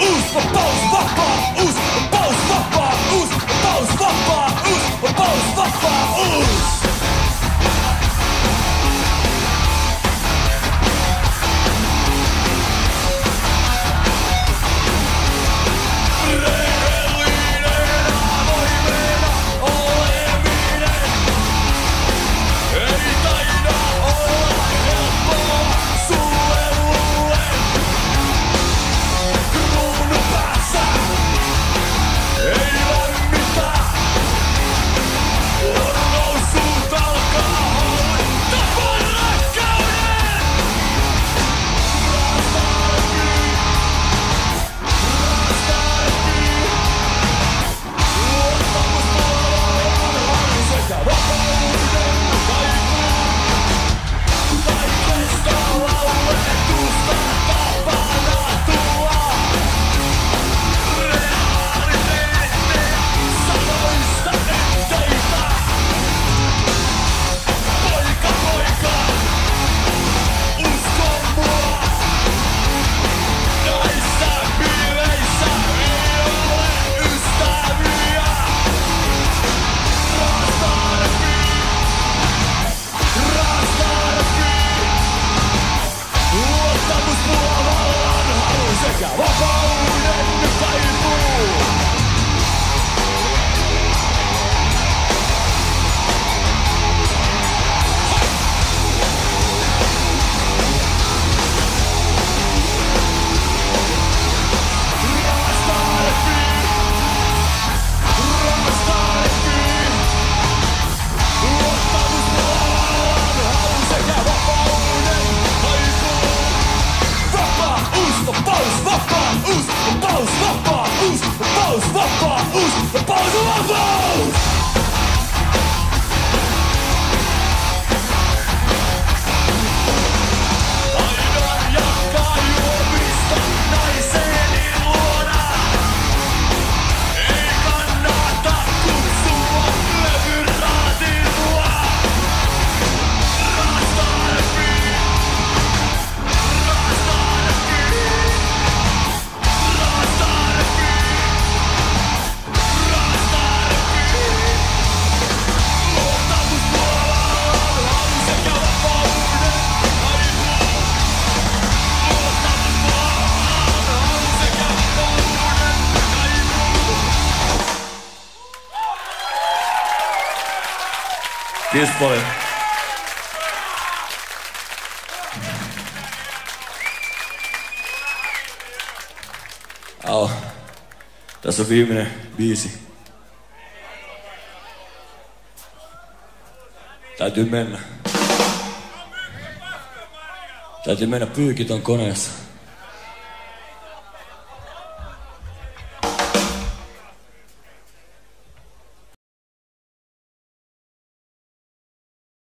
Os popós, popó, os Kiitos paljon. Au. Tässä on viimeinen biisi. Täytyy mennä. Täytyy mennä pyykit on koneessa.